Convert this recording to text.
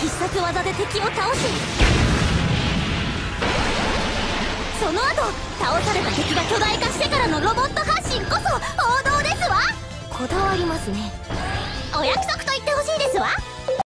必殺技で敵を倒しその後倒された敵が巨大化してからのロボット発進こそ王道ですわ。こだわりますね。お約束